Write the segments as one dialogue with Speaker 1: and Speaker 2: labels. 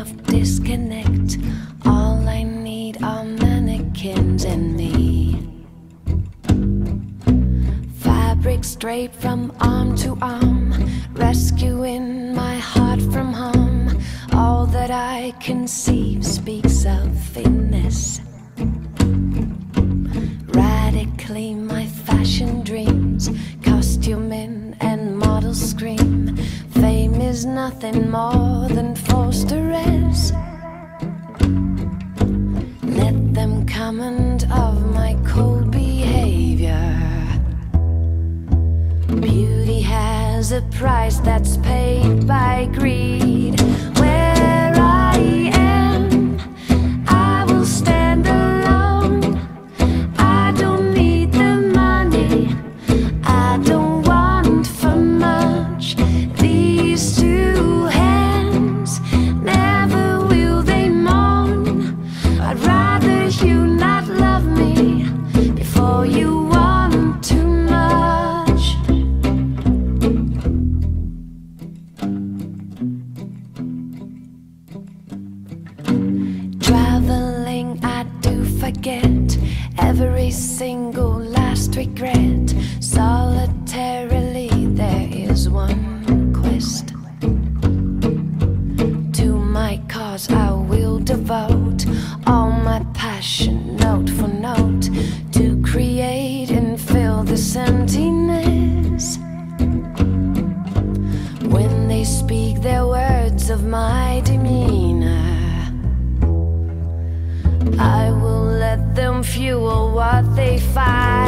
Speaker 1: of disconnect. All I need are mannequins and me. Fabric straight from arm to arm, rescuing my heart from harm. All that I conceive speaks of fitness. Radically, my fashion dreams, costuming and model scream. Fame is nothing more than Beauty has a price that's paid by greed. Speak their words of my demeanor. I will let them fuel what they fire.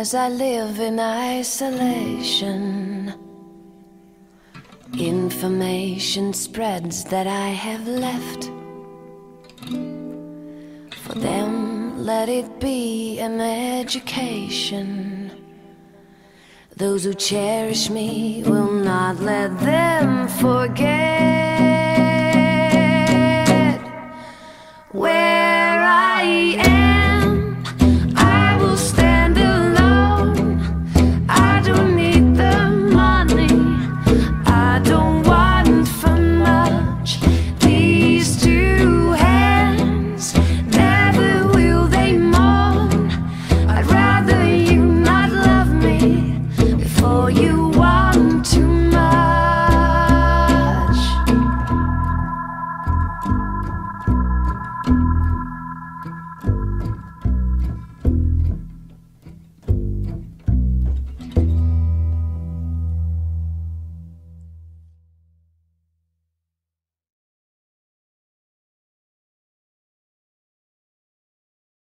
Speaker 1: As I live in isolation. Information spreads that I have left. For them, let it be an education. Those who cherish me will not let them forget